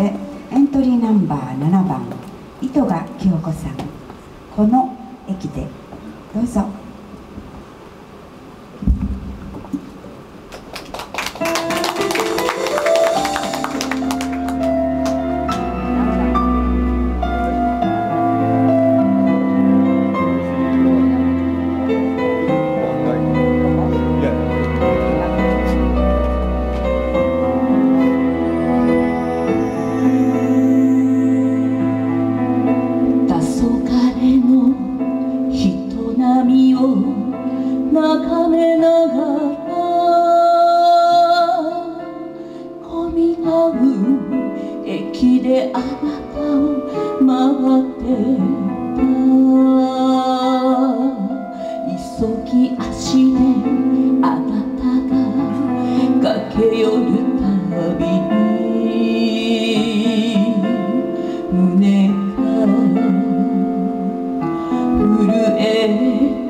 でエントリーナンバー7番糸賀清子さんこの駅でどうぞ。波を眺めながら混み合う駅であなたを回ってた。急ぎ足であなたが駆け寄るたびに胸が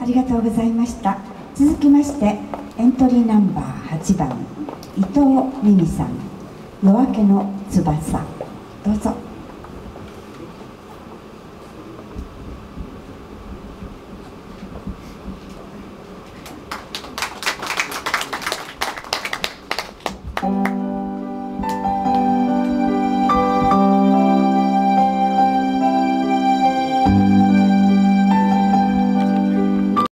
ありがとうございました。続きましてエントリーナンバー8番伊藤美美さん「夜明けの翼」どうぞ。